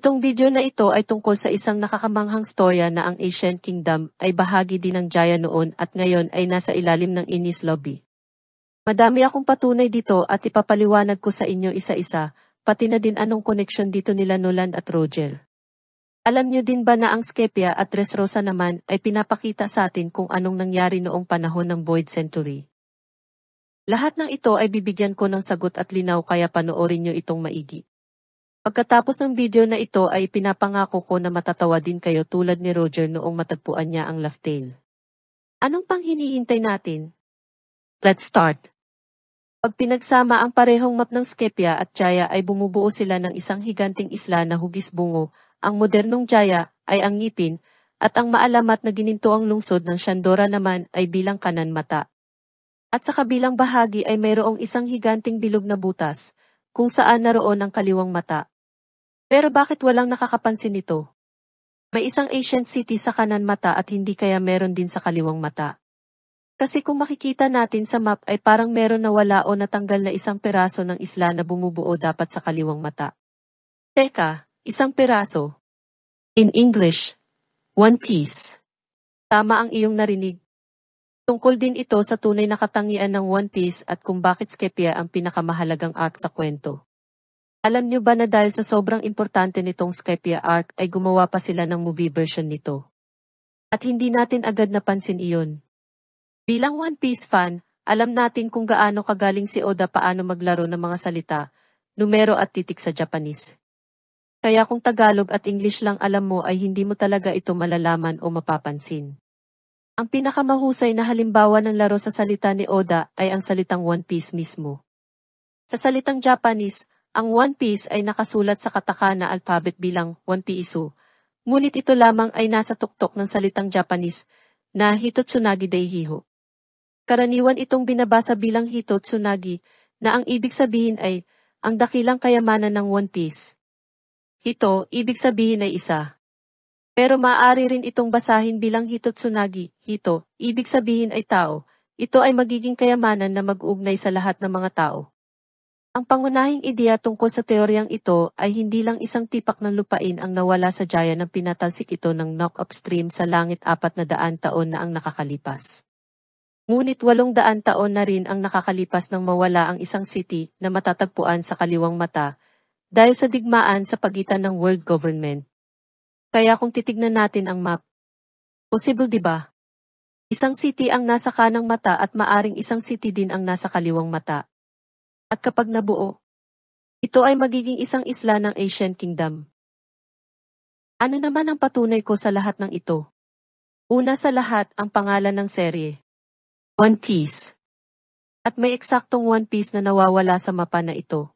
Itong video na ito ay tungkol sa isang nakakamanghang storya na ang Ancient Kingdom ay bahagi din ng Jaya noon at ngayon ay nasa ilalim ng Inis Lobby. Madami akong patunay dito at ipapaliwanag ko sa inyo isa-isa, pati na din anong koneksyon dito nila Nolan at Roger. Alam niyo din ba na ang Skepia at Dressrosa naman ay pinapakita sa atin kung anong nangyari noong panahon ng Void Century? Lahat ng ito ay bibigyan ko ng sagot at linaw kaya panoorin niyo itong maigi. Pagkatapos ng video na ito ay pinapangako ko na matatawa din kayo tulad ni Roger noong matagpuan niya ang Laughtail. Anong pang hinihintay natin? Let's start. Pag pinagsama ang parehong map ng Skepia at Jaya ay bumubuo sila ng isang higanting isla na hugis bungo, ang modernong Jaya ay ang ngipin, at ang maalamat na gininto ang lungsod ng Shandora naman ay bilang kanan mata. At sa kabilang bahagi ay mayroong isang higanting bilog na butas, kung saan naroon ang kaliwang mata. Pero bakit walang nakakapansin nito? May isang ancient city sa kanan mata at hindi kaya meron din sa kaliwang mata. Kasi kung makikita natin sa map ay parang meron na wala o natanggal na isang peraso ng isla na bumubuo dapat sa kaliwang mata. Teka, isang peraso. In English, one piece. Tama ang iyong narinig. Tungkol din ito sa tunay na katangian ng One Piece at kung bakit Skepia ang pinakamahalagang arc sa kwento. Alam niyo ba na dahil sa sobrang importante nitong Skepia arc ay gumawa pa sila ng movie version nito? At hindi natin agad napansin iyon. Bilang One Piece fan, alam natin kung gaano kagaling si Oda paano maglaro ng mga salita, numero at titik sa Japanese. Kaya kung Tagalog at English lang alam mo ay hindi mo talaga ito malalaman o mapapansin. Ang pinakamahusay na halimbawa ng laro sa salita ni Oda ay ang salitang One Piece mismo. Sa salitang Japanese, ang One Piece ay nakasulat sa katakana alphabet bilang One Piece. Ngunit ito lamang ay nasa tuktok ng salitang Japanese na Hitotsunagi Deihiho. Karaniwan itong binabasa bilang Hitotsunagi na ang ibig sabihin ay ang dakilang kayamanan ng One Piece. Hito, ibig sabihin ay isa. Pero maaari rin itong basahin bilang hitotsunagi, hito, ibig sabihin ay tao. Ito ay magiging kayamanan na mag-ugnay sa lahat ng mga tao. Ang pangunahing ideya tungkol sa teoryang ito ay hindi lang isang tipak ng lupain ang nawala sa Jaya ng pinatalsik ito ng knock upstream sa langit apat na daan taon na ang nakakalipas. Ngunit walong daan taon na rin ang nakakalipas nang mawala ang isang city na matatagpuan sa kaliwang mata dahil sa digmaan sa pagitan ng world government kaya kung titignan natin ang map, possible di ba? Isang city ang nasa kanang mata at maaring isang city din ang nasa kaliwang mata. At kapag nabuo, ito ay magiging isang isla ng Asian Kingdom. Ano naman ang patunay ko sa lahat ng ito? Una sa lahat ang pangalan ng serye. One Piece. At may eksaktong One Piece na nawawala sa mapa na ito.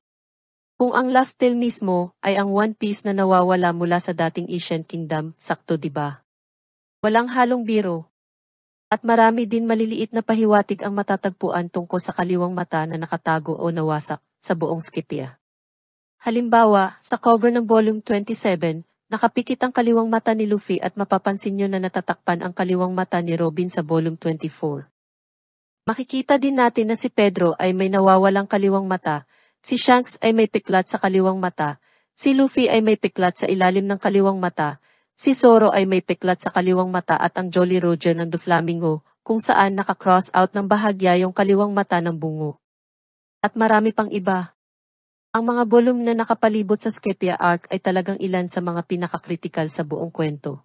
Kung ang Laftel mismo ay ang One Piece na nawawala mula sa dating Asian Kingdom, sakto di ba? Walang halong biro. At marami din maliliit na pahiwatig ang matatagpuan tungkol sa kaliwang mata na nakatago o nawasak sa buong Skipia. Halimbawa, sa cover ng volume 27, nakapikit ang kaliwang mata ni Luffy at mapapansin nyo na natatakpan ang kaliwang mata ni Robin sa volume 24. Makikita din natin na si Pedro ay may nawawalang kaliwang mata Si Shanks ay may piklat sa kaliwang mata, si Luffy ay may piklat sa ilalim ng kaliwang mata, si Zoro ay may piklat sa kaliwang mata at ang Jolly Roger ng Doflamingo, kung saan naka-cross out ng bahagya yung kaliwang mata ng bungo. At marami pang iba. Ang mga volume na nakapalibot sa Skepia Arc ay talagang ilan sa mga pinakakritikal sa buong kwento.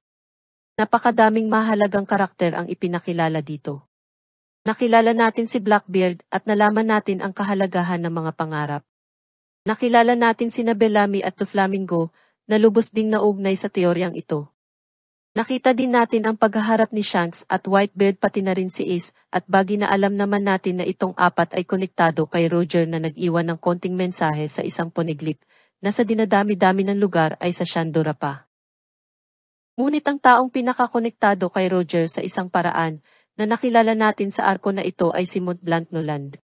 Napakadaming mahalagang karakter ang ipinakilala dito. Nakilala natin si Blackbeard at nalaman natin ang kahalagahan ng mga pangarap. Nakilala natin si Bellamy at Doflamingo na lubos ding naugnay sa teoryang ito. Nakita din natin ang paghaharap ni Shanks at Whitebeard pati na rin si Ace at bagi na alam naman natin na itong apat ay konektado kay Roger na nag-iwan ng konting mensahe sa isang poniglip na sa dinadami-dami ng lugar ay sa Shandora pa. Ngunit ang taong pinakakonektado kay Roger sa isang paraan na nakilala natin sa arko na ito ay si Montblanc Noland.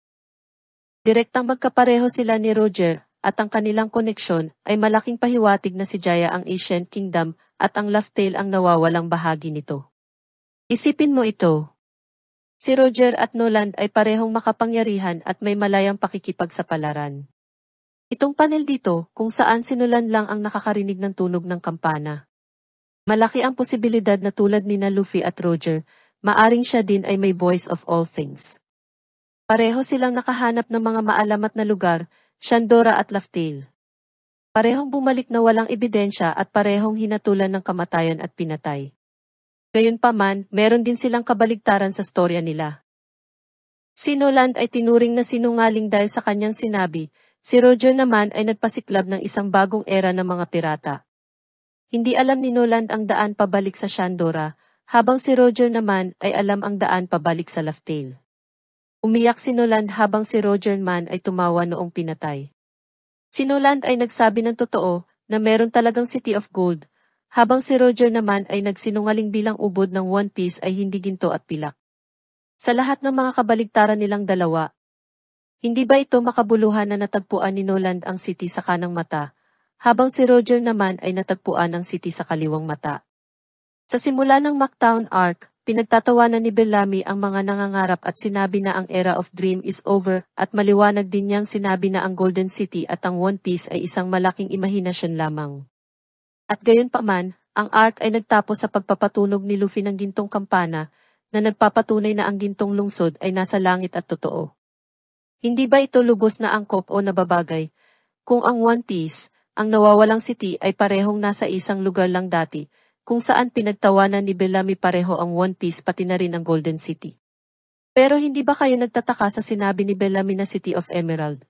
Direktang magkapareho sila ni Roger at ang kanilang koneksyon ay malaking pahiwatig na si Jaya ang Ancient Kingdom at ang Laughtail ang nawawalang bahagi nito. Isipin mo ito. Si Roger at Noland ay parehong makapangyarihan at may malayang pakikipagsapalaran. Itong panel dito, kung saan sinulan lang ang nakakarinig ng tunog ng kampana. Malaki ang posibilidad na tulad ni na Luffy at Roger, maaring siya din ay may voice of all things. Pareho silang nakahanap ng mga maalamat na lugar, Shandora at Laftail. Parehong bumalik na walang ebidensya at parehong hinatulan ng kamatayan at pinatay. Gayunpaman, meron din silang kabaligtaran sa storya nila. Si Noland ay tinuring na sinungaling dahil sa kanyang sinabi, si Roger naman ay nagpasiklab ng isang bagong era ng mga pirata. Hindi alam ni Noland ang daan pabalik sa Shandora, habang si Roger naman ay alam ang daan pabalik sa Laftail. Umiyak si Noland habang si Roger man ay tumawa noong pinatay. Si Noland ay nagsabi ng totoo na meron talagang City of Gold, habang si Roger naman ay nagsinungaling bilang ubod ng One Piece ay hindi ginto at pilak. Sa lahat ng mga kabaligtaran nilang dalawa, hindi ba ito makabuluhan na natagpuan ni Noland ang city sa kanang mata, habang si Roger naman ay natagpuan ang city sa kaliwang mata. Sa simula ng Mactown Arc, pinagtatawanan ni Bellamy ang mga nangangarap at sinabi na ang era of dream is over at maliwanag din niyang sinabi na ang Golden City at ang One Piece ay isang malaking imahinasyon lamang. At gayon pa man, ang arc ay nagtapos sa pagpapatunog ni Luffy ng gintong kampana na nagpapatunay na ang gintong lungsod ay nasa langit at totoo. Hindi ba ito lubos na angkop o nababagay? Kung ang One Piece, ang nawawalang city ay parehong nasa isang lugar lang dati, kung saan pinagtawanan ni Bellamy pareho ang One Piece pati na rin ang Golden City. Pero hindi ba kayo nagtataka sa sinabi ni Bellamy na City of Emerald?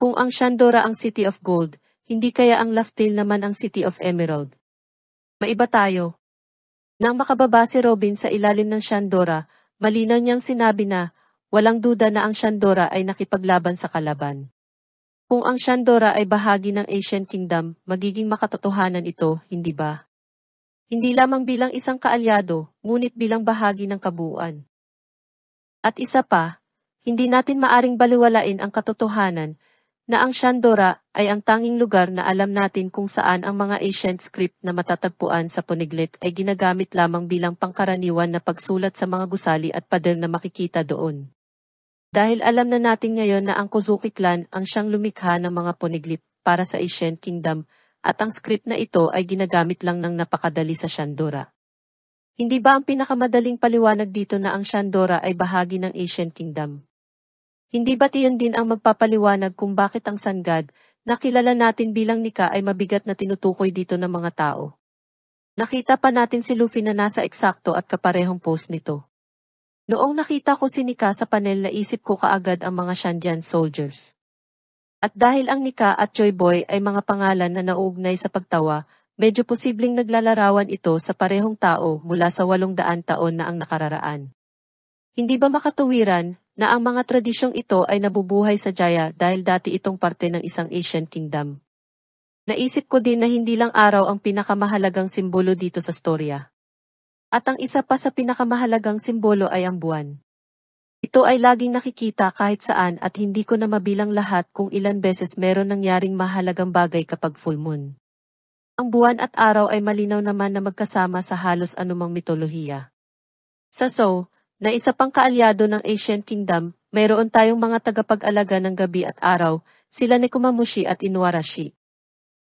Kung ang Shandora ang City of Gold, hindi kaya ang Laftail naman ang City of Emerald. Maiba tayo. Nang makababa si Robin sa ilalim ng Shandora, malinaw niyang sinabi na, walang duda na ang Shandora ay nakipaglaban sa kalaban. Kung ang Shandora ay bahagi ng Ancient Kingdom, magiging makatotohanan ito, hindi ba? Hindi lamang bilang isang kaalyado, ngunit bilang bahagi ng kabuuan. At isa pa, hindi natin maaring baliwalain ang katotohanan na ang Shandora ay ang tanging lugar na alam natin kung saan ang mga ancient script na matatagpuan sa Poneglyph ay ginagamit lamang bilang pangkaraniwan na pagsulat sa mga gusali at pader na makikita doon. Dahil alam na natin ngayon na ang Kozuki clan ang siyang lumikha ng mga Poneglyph para sa Ancient Kingdom at ang script na ito ay ginagamit lang ng napakadali sa Shandora. Hindi ba ang pinakamadaling paliwanag dito na ang Shandora ay bahagi ng Ancient Kingdom? Hindi ba't iyon din ang magpapaliwanag kung bakit ang Sun God, na kilala natin bilang Nika ay mabigat na tinutukoy dito ng mga tao? Nakita pa natin si Luffy na nasa eksakto at kaparehong pose nito. Noong nakita ko si Nika sa panel naisip ko kaagad ang mga Shandian soldiers. At dahil ang Nika at Joy Boy ay mga pangalan na nauugnay sa pagtawa, medyo posibleng naglalarawan ito sa parehong tao mula sa walong daan taon na ang nakararaan. Hindi ba makatuwiran na ang mga tradisyong ito ay nabubuhay sa Jaya dahil dati itong parte ng isang Asian kingdom. Naisip ko din na hindi lang araw ang pinakamahalagang simbolo dito sa storya. At ang isa pa sa pinakamahalagang simbolo ay ang buwan. Ito ay laging nakikita kahit saan at hindi ko na mabilang lahat kung ilan beses meron nangyaring mahalagang bagay kapag full moon. Ang buwan at araw ay malinaw naman na magkasama sa halos anumang mitolohiya. Sa So, na isa pang kaalyado ng Ancient Kingdom, mayroon tayong mga tagapag-alaga ng gabi at araw, sila ni Kumamushi at Inuarashi.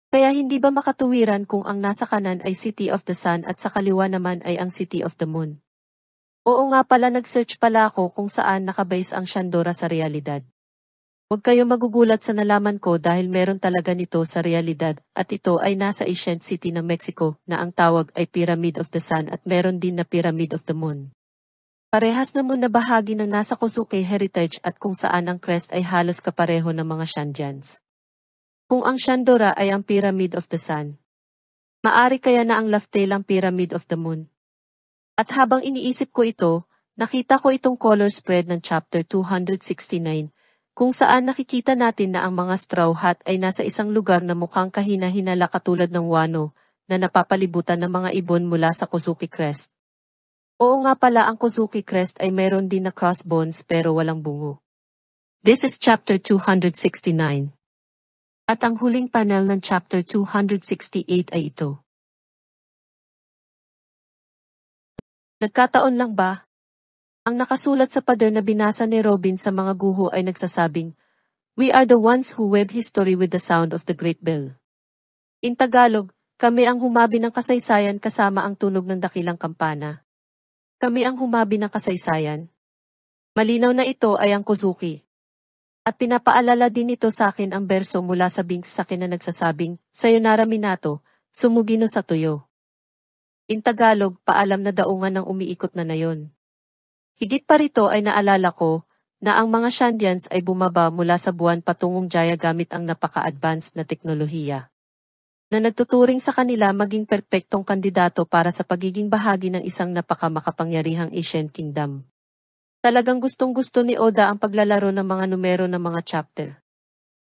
Kaya hindi ba makatuwiran kung ang nasa kanan ay City of the Sun at sa kaliwa naman ay ang City of the Moon? Oo nga pala nag-search pala ako kung saan nakabase ang Shandora sa realidad. Huwag kayo magugulat sa nalaman ko dahil meron talaga nito sa realidad at ito ay nasa ancient city ng Mexico na ang tawag ay Pyramid of the Sun at meron din na Pyramid of the Moon. Parehas naman na bahagi ng nasa Kosuke Heritage at kung saan ang crest ay halos kapareho ng mga Shandians. Kung ang Shandora ay ang Pyramid of the Sun. Maari kaya na ang Laftail ang Pyramid of the Moon. At habang iniisip ko ito, nakita ko itong color spread ng chapter 269, kung saan nakikita natin na ang mga straw hat ay nasa isang lugar na mukhang kahina-hinala katulad ng Wano, na napapalibutan ng mga ibon mula sa Kozuki Crest. Oo nga pala ang Kozuki Crest ay meron din na crossbones pero walang bungo. This is chapter 269. At ang huling panel ng chapter 268 ay ito. Nagkataon lang ba? Ang nakasulat sa pader na binasa ni Robin sa mga guho ay nagsasabing, We are the ones who weave history with the sound of the great bell. In Tagalog, kami ang humabi ng kasaysayan kasama ang tunog ng dakilang kampana. Kami ang humabi ng kasaysayan. Malinaw na ito ay ang Kozuki. At pinapaalala din ito sa akin ang berso mula sa Binks sa akin na nagsasabing, Sayonara Minato, sumugino sa tuyo. In Tagalog, paalam na daungan ng umiikot na nayon. Higit pa rito ay naalala ko, na ang mga Shandians ay bumaba mula sa buwan patungong Jaya gamit ang napaka-advanced na teknolohiya na nagtuturing sa kanila maging perpektong kandidato para sa pagiging bahagi ng isang napakamakapangyarihang Asian Kingdom. Talagang gustong-gusto ni Oda ang paglalaro ng mga numero ng mga chapter.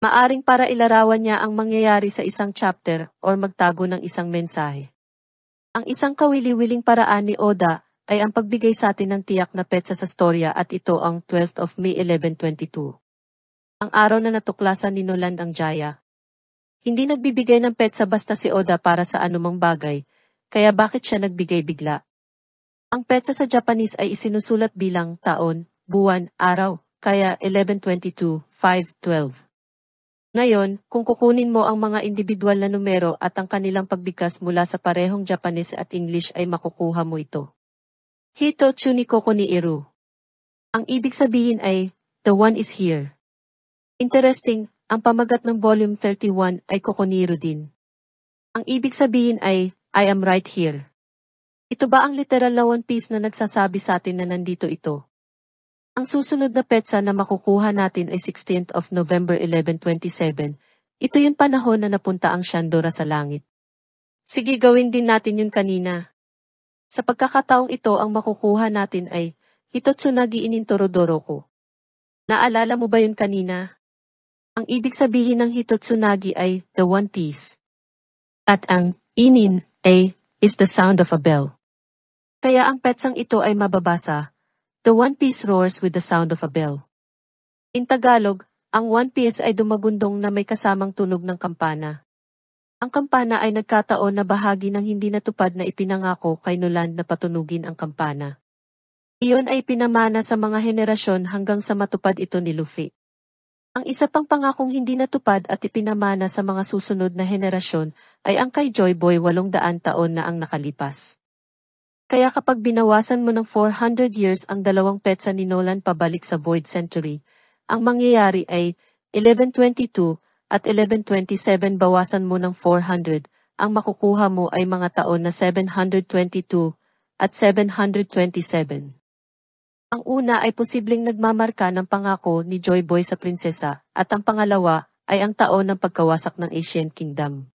Maaring para ilarawan niya ang mangyayari sa isang chapter or magtago ng isang mensahe. Ang isang kawili-wiling paraan ni Oda ay ang pagbigay sa atin ng tiyak na petsa sa storya at ito ang 12th of May 1122. Ang araw na natuklasan ni Nolan ang Jaya. Hindi nagbibigay ng petsa basta si Oda para sa anumang bagay, kaya bakit siya nagbigay bigla? Ang petsa sa Japanese ay isinusulat bilang taon, buwan, araw, kaya 1122, 512. Ngayon, kung kukunin mo ang mga individual na numero at ang kanilang pagbigkas mula sa parehong Japanese at English ay makukuha mo ito. Hito Chunikoku ni Iru. Ang ibig sabihin ay, the one is here. Interesting, ang pamagat ng volume 31 ay Kokoniro din. Ang ibig sabihin ay, I am right here. Ito ba ang literal na one piece na nagsasabi sa atin na nandito ito? Ang susunod na petsa na makukuha natin ay 16th of November 1127. Ito yung panahon na napunta ang Shandora sa langit. Sige gawin din natin yun kanina. Sa pagkakataong ito ang makukuha natin ay Hitotsunagi Inintorodoro ko. Naalala mo ba yun kanina? Ang ibig sabihin ng Hitotsunagi ay the one piece. At ang inin ay is the sound of a bell. Kaya ang petsang ito ay mababasa, the one piece roars with the sound of a bell. In Tagalog, ang one piece ay dumagundong na may kasamang tunog ng kampana. Ang kampana ay nagkataon na bahagi ng hindi natupad na ipinangako kay Noland na patunugin ang kampana. Iyon ay pinamana sa mga henerasyon hanggang sa matupad ito ni Luffy. Ang isa pang pangakong hindi natupad at ipinamana sa mga susunod na henerasyon ay ang kay Joy Boy 800 taon na ang nakalipas. Kaya kapag binawasan mo ng 400 years ang dalawang petsa ni Nolan pabalik sa Void Century, ang mangyayari ay 1122 at 1127 bawasan mo ng 400, ang makukuha mo ay mga taon na 722 at 727. Ang una ay posibleng nagmamarka ng pangako ni Joy Boy sa prinsesa, at ang pangalawa ay ang taon ng pagkawasak ng Asian Kingdom.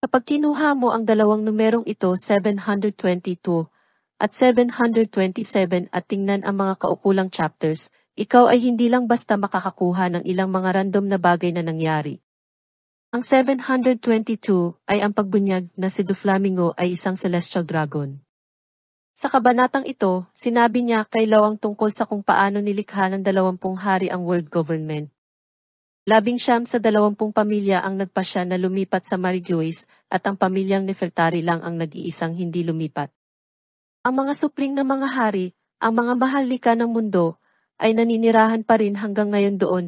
Kapag kinuha mo ang dalawang numerong ito 722 at 727 at tingnan ang mga kaukulang chapters, ikaw ay hindi lang basta makakakuha ng ilang mga random na bagay na nangyari. Ang 722 ay ang pagbunyag na si Doflamingo ay isang celestial dragon. Sa kabanatang ito, sinabi niya kay Lawang tungkol sa kung paano nilikha ng dalawampung hari ang world government. Labing siyam sa dalawampung pamilya ang nagpasya na lumipat sa Mariguis at ang pamilyang Nefertari lang ang nag-iisang hindi lumipat. Ang mga supling ng mga hari, ang mga mahalika ng mundo, ay naninirahan pa rin hanggang ngayon doon.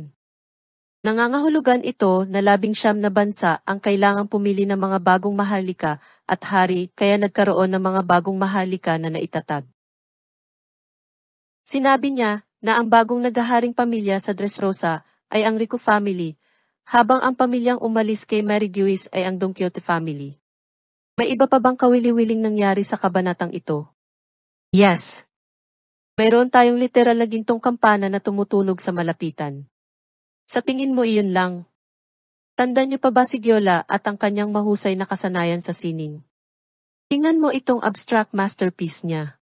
Nangangahulugan ito na labing siyam na bansa ang kailangang pumili ng mga bagong mahalika at hari kaya nagkaroon ng mga bagong mahalika na naitatag. Sinabi niya na ang bagong nagaharing pamilya sa Dressrosa ay ang Rico family, habang ang pamilyang umalis kay Mary Guis ay ang Don Quixote family. May iba pa bang kawili-wiling nangyari sa kabanatang ito? Yes. Mayroon tayong literal na gintong kampana na tumutunog sa malapitan. Sa tingin mo iyon lang. Tanda niyo pa ba si Giola at ang kanyang mahusay na kasanayan sa sining? Tingnan mo itong abstract masterpiece niya.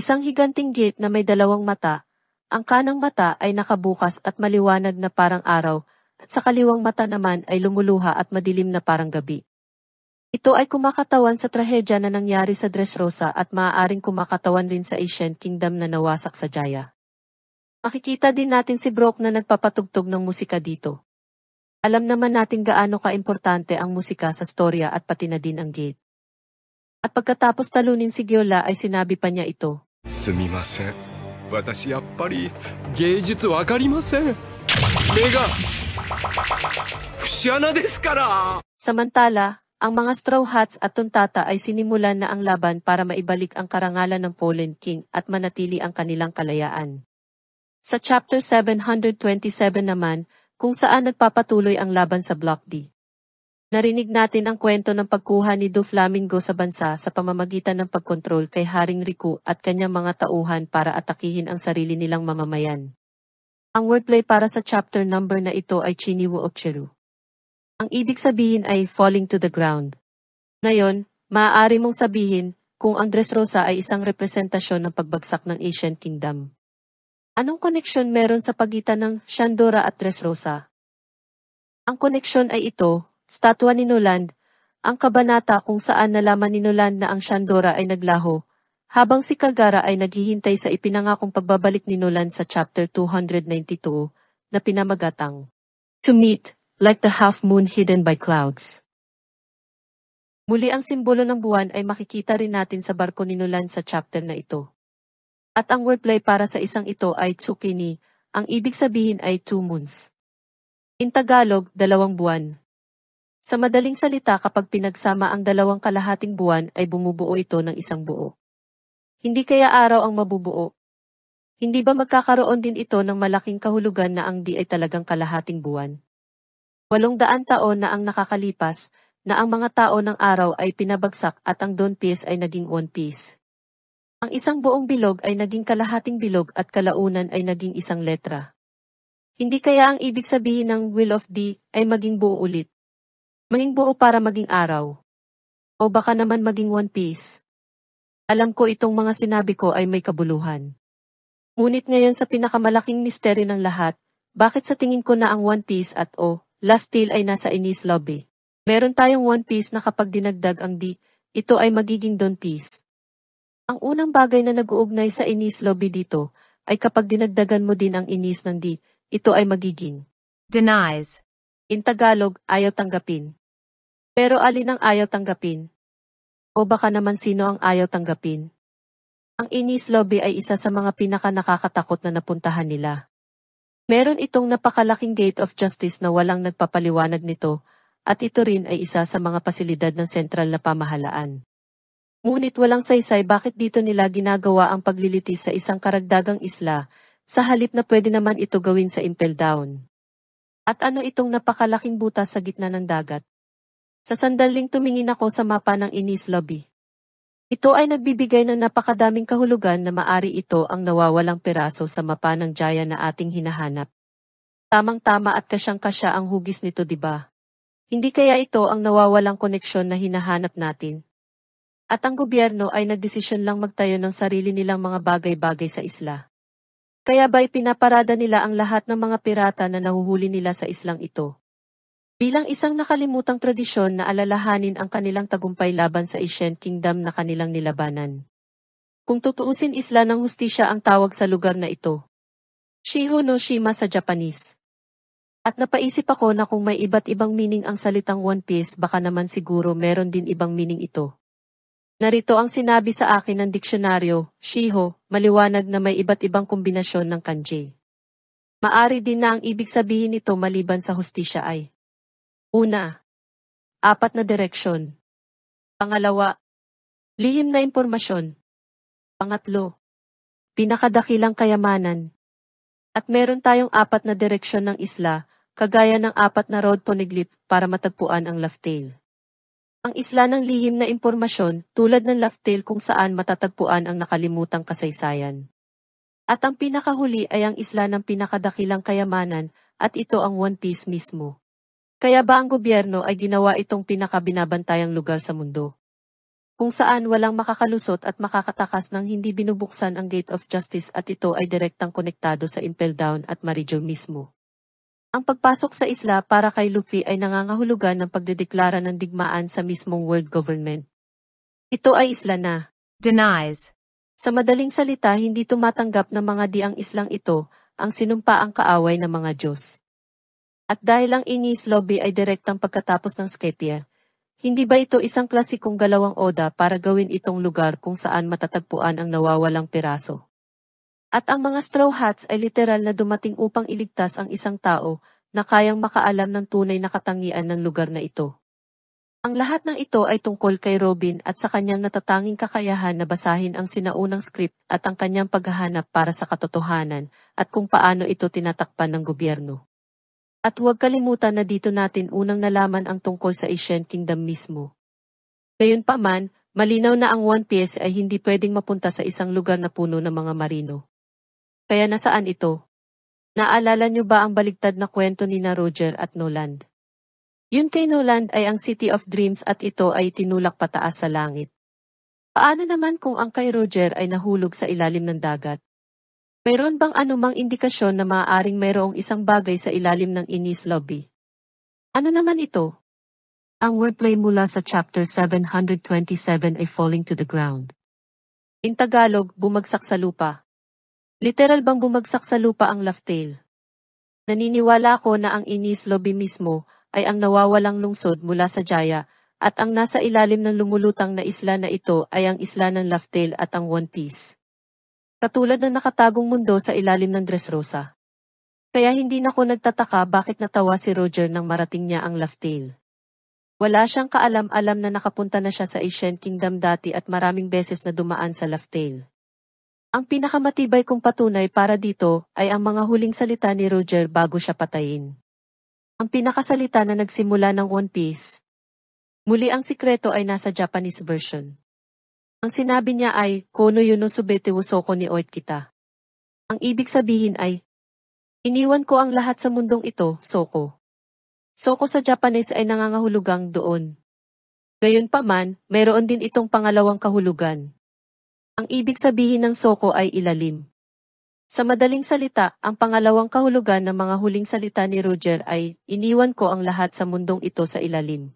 Isang higanting gate na may dalawang mata, ang kanang mata ay nakabukas at maliwanag na parang araw, at sa kaliwang mata naman ay lumuluha at madilim na parang gabi. Ito ay kumakatawan sa trahedya na nangyari sa Dressrosa at maaaring kumakatawan rin sa Asian Kingdom na nawasak sa Jaya. Makikita din natin si Brock na nagpapatugtog ng musika dito. Alam naman natin gaano kaimportante ang musika sa storya at pati na din ang gate. At pagkatapos talunin si Gyola ay sinabi pa niya ito. Sumimasen. 私やっぱり芸術わかりません 目が節穴ですから。 Samantala, ang mga Straw Hats at Tuntata ay sinimulan na ang laban para maibalik ang karangalan ng Poland King at manatili ang kanilang kalayaan. Sa chapter 727 naman, kung saan nagpapatuloy ang laban sa Block D. Narinig natin ang kwento ng pagkuha ni Doflamingo sa bansa sa pamamagitan ng pagkontrol kay Haring Riku at kanyang mga tauhan para atakihin ang sarili nilang mamamayan. Ang wordplay para sa chapter number na ito ay Chiniwo Ochiru. Ang ibig sabihin ay falling to the ground. Ngayon, maaari mong sabihin kung ang Dressrosa ay isang representasyon ng pagbagsak ng Asian Kingdom. Anong koneksyon meron sa pagitan ng Shandora at Dressrosa? Ang koneksyon ay ito, statwa ni Noland, ang kabanata kung saan nalaman ni Noland na ang Shandora ay naglaho, habang si Kagara ay naghihintay sa ipinangakong pagbabalik ni Noland sa chapter 292 na pinamagatang To meet, like the half moon hidden by clouds. Muli ang simbolo ng buwan ay makikita rin natin sa barko ni Nolan sa chapter na ito. At ang wordplay para sa isang ito ay tsukini, ang ibig sabihin ay two moons. In Tagalog, dalawang buwan. Sa madaling salita kapag pinagsama ang dalawang kalahating buwan ay bumubuo ito ng isang buo. Hindi kaya araw ang mabubuo. Hindi ba magkakaroon din ito ng malaking kahulugan na ang di ay talagang kalahating buwan? Walong daan taon na ang nakakalipas, na ang mga tao ng araw ay pinabagsak at ang dawn piece ay naging one piece. Ang isang buong bilog ay naging kalahating bilog at kalaunan ay naging isang letra. Hindi kaya ang ibig sabihin ng will of D ay maging buo ulit. Maging buo para maging araw. O baka naman maging one piece. Alam ko itong mga sinabi ko ay may kabuluhan. Ngunit ngayon sa pinakamalaking misteryo ng lahat, bakit sa tingin ko na ang One Piece at O, Last Tail ay nasa Inis Lobby? Meron tayong One Piece na kapag dinagdag ang D, ito ay magiging Don Piece. Ang unang bagay na nag-uugnay sa Inis Lobby dito, ay kapag dinagdagan mo din ang Inis ng D, ito ay magiging. denies, In Tagalog, ayaw tanggapin. Pero alin ang ayaw tanggapin? O baka naman sino ang ayaw tanggapin? Ang Inis Lobby ay isa sa mga pinaka nakakatakot na napuntahan nila. Meron itong napakalaking gate of justice na walang nagpapaliwanag nito, at ito rin ay isa sa mga pasilidad ng sentral na pamahalaan. Ngunit walang saysay bakit dito nila ginagawa ang paglilitis sa isang karagdagang isla, sa halip na pwede naman ito gawin sa Impel Down. At ano itong napakalaking butas sa gitna ng dagat? Sa sandaling tumingin ako sa mapa ng Inis Lobby. Ito ay nagbibigay ng napakadaming kahulugan na maari ito ang nawawalang piraso sa mapa ng Jaya na ating hinahanap. Tamang-tama at kasyang-kasya ang hugis nito, di ba? Hindi kaya ito ang nawawalang koneksyon na hinahanap natin. At ang gobyerno ay nagdesisyon lang magtayo ng sarili nilang mga bagay-bagay sa isla. Kaya ba'y pinaparada nila ang lahat ng mga pirata na nahuhuli nila sa islang ito? Bilang isang nakalimutang tradisyon na alalahanin ang kanilang tagumpay laban sa Asian Kingdom na kanilang nilabanan. Kung tutuusin isla ng hustisya ang tawag sa lugar na ito. Shiho no sa Japanese. At napaisip ako na kung may iba't ibang meaning ang salitang One Piece baka naman siguro meron din ibang meaning ito. Narito ang sinabi sa akin ng diksyonaryo, Shiho, maliwanag na may iba't ibang kombinasyon ng kanji. Maari din na ang ibig sabihin nito maliban sa hustisya ay Una, apat na direksyon. Pangalawa, lihim na impormasyon. Pangatlo, pinakadakilang kayamanan. At meron tayong apat na direksyon ng isla, kagaya ng apat na road poneglyph para matagpuan ang Laftail. Ang isla ng lihim na impormasyon tulad ng Laftail kung saan matatagpuan ang nakalimutang kasaysayan. At ang pinakahuli ay ang isla ng pinakadakilang kayamanan at ito ang One Piece mismo. Kaya ba ang gobyerno ay ginawa itong pinakabinabantayang lugar sa mundo? Kung saan walang makakalusot at makakatakas ng hindi binubuksan ang Gate of Justice at ito ay direktang konektado sa Impel Down at Marijo mismo. Ang pagpasok sa isla para kay Luffy ay nangangahulugan ng pagdedeklara ng digmaan sa mismong world government. Ito ay isla na, denies, sa madaling salita hindi tumatanggap ng mga diang islang ito ang sinumpaang kaaway ng mga Diyos. At dahil ang Inis Lobby ay direktang pagkatapos ng Skypia, hindi ba ito isang klasikong galawang oda para gawin itong lugar kung saan matatagpuan ang nawawalang piraso? At ang mga straw hats ay literal na dumating upang iligtas ang isang tao na kayang makaalam ng tunay na katangian ng lugar na ito. Ang lahat ng ito ay tungkol kay Robin at sa kanyang natatanging kakayahan na basahin ang sinaunang script at ang kanyang paghahanap para sa katotohanan at kung paano ito tinatakpan ng gobyerno. At huwag kalimutan na dito natin unang nalaman ang tungkol sa Ancient Kingdom mismo. Gayunpaman, malinaw na ang One Piece ay hindi pwedeng mapunta sa isang lugar na puno ng mga marino. Kaya nasaan ito? Naalala niyo ba ang baligtad na kwento ni na Roger at Noland? Yun kay Noland ay ang City of Dreams at ito ay tinulak pataas sa langit. Paano naman kung ang kay Roger ay nahulog sa ilalim ng dagat? Mayroon bang anumang indikasyon na maaaring mayroong isang bagay sa ilalim ng Inis Lobby? Ano naman ito? Ang wordplay mula sa chapter 727 ay falling to the ground. In Tagalog, bumagsak sa lupa. Literal bang bumagsak sa lupa ang Laftail? Naniniwala ko na ang Inis Lobby mismo ay ang nawawalang lungsod mula sa Jaya, at ang nasa ilalim ng lumulutang na isla na ito ay ang isla ng Laftail at ang One Piece. Katulad ng nakatagong mundo sa ilalim ng Dressrosa. Kaya hindi na ko nagtataka bakit natawa si Roger nang marating niya ang Laftail. Wala siyang kaalam-alam na nakapunta na siya sa Ancient Kingdom dati at maraming beses na dumaan sa Laftail. Ang pinakamatibay kong patunay para dito ay ang mga huling salita ni Roger bago siya patayin. Ang pinakasalita na nagsimula ng One Piece. Muli ang sikreto ay nasa Japanese version. Ang sinabi niya ay, Kono yuno subete wo soko ni oit kita. Ang ibig sabihin ay, Iniwan ko ang lahat sa mundong ito, Soko. Soko sa Japanese ay nangangahulugang doon. Gayunpaman, mayroon din itong pangalawang kahulugan. Ang ibig sabihin ng Soko ay ilalim. Sa madaling salita, ang pangalawang kahulugan ng mga huling salita ni Roger ay, iniwan ko ang lahat sa mundong ito sa ilalim.